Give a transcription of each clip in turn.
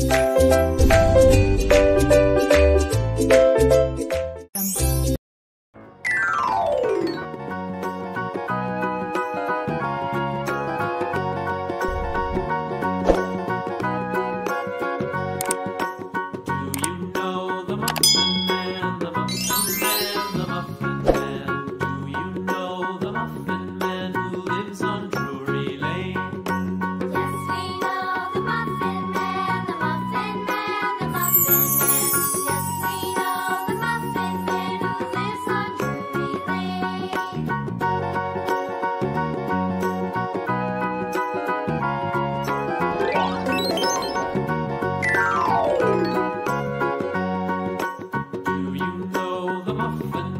Thank even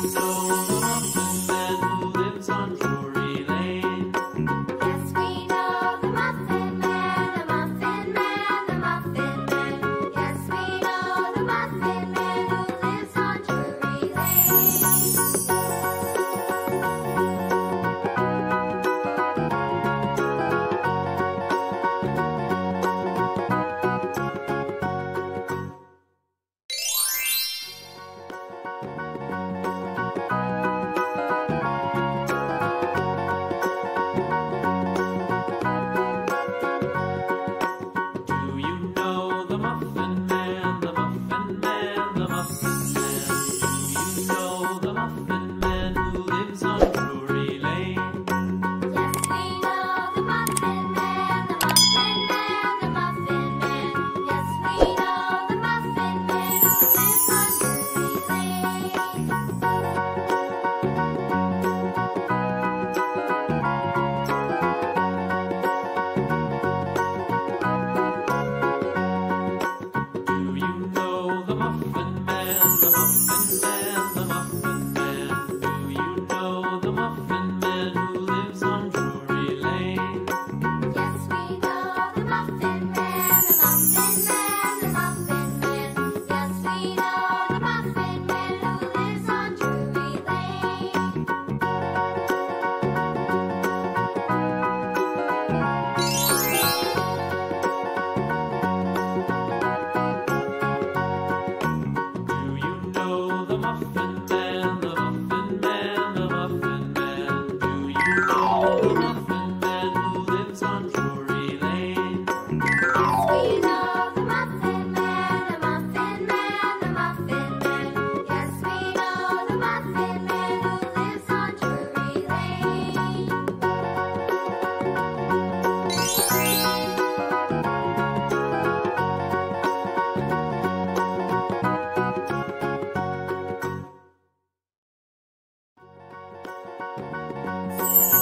Don't something. Bye.